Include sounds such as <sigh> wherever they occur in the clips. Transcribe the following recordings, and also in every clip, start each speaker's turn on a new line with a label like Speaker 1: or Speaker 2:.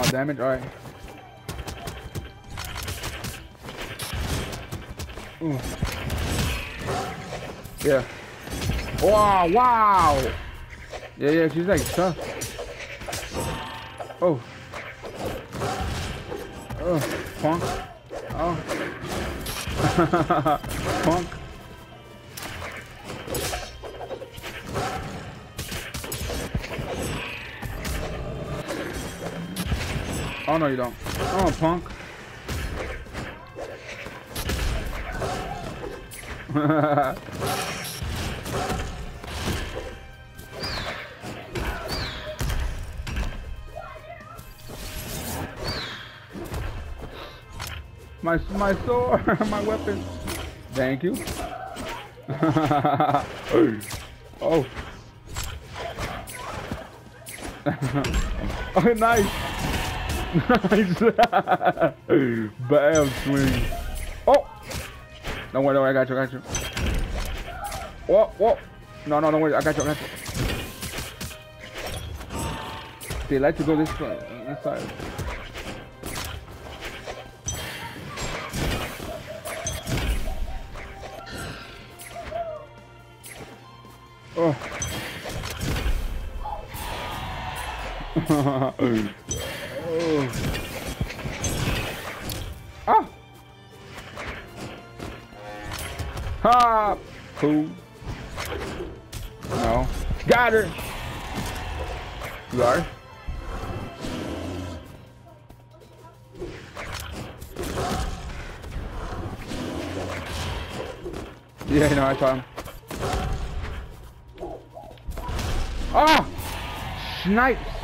Speaker 1: Oh, damage. All right. Ooh. Yeah. Wow! Wow! Yeah, yeah. She's like tough. Oh. Oh, punk. Oh. <laughs> punk. Oh no, you don't. Oh, punk. <laughs> my my sword, <laughs> my weapon. Thank you. <laughs> oh. oh, nice. Nice. <laughs> Bam swing. Oh. Don't worry, don't. I got you. I got you. Whoa, whoa. No, no, don't worry. I got you. I got you. They like to go this way, this side. Oh. <laughs> oh. Ah. Ha. Cool. No. Got her. You are. Yeah, no, I saw him. Ah! Snipes!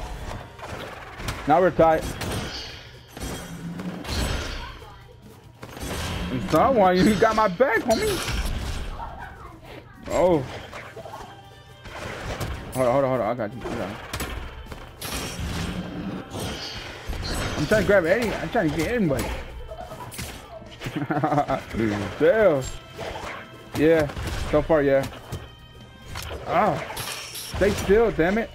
Speaker 1: Now we're tight. And someone, you got my back, homie. Oh. Hold on, hold on, hold on. I got you. Got you. I'm trying to grab any. I'm trying to get anybody. <laughs> Damn. Yeah. So far, yeah. Ah. Stay still, damn it.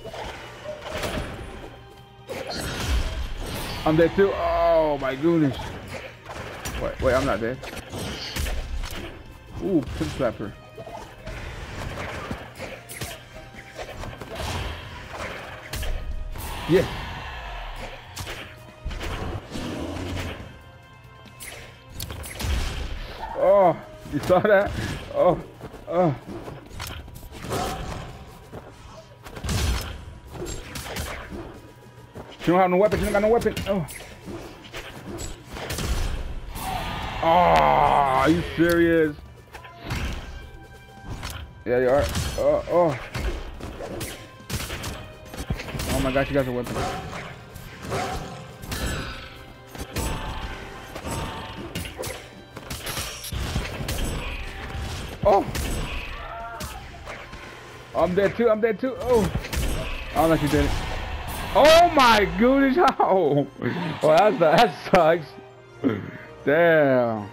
Speaker 1: I'm dead too. Oh my goodness. Wait, wait, I'm not dead. Ooh, pin slapper. Yeah. Oh, you saw that? Oh, oh. She don't have no weapon. She don't got no weapon. Oh. Oh, are you serious? Yeah, you are. Oh, oh. Oh my gosh, you guys are weapon. Oh. I'm dead too. I'm dead too. Oh. Oh, unless you did it. Oh my goodness! <laughs> Oh, well, that sucks. Damn.